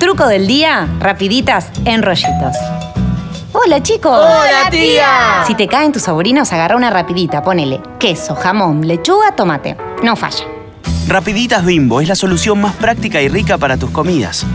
Truco del día, rapiditas en rollitos. Hola chicos. Hola tía. Si te caen tus sobrinos, agarra una rapidita, ponele queso, jamón, lechuga, tomate. No falla. Rapiditas Bimbo es la solución más práctica y rica para tus comidas.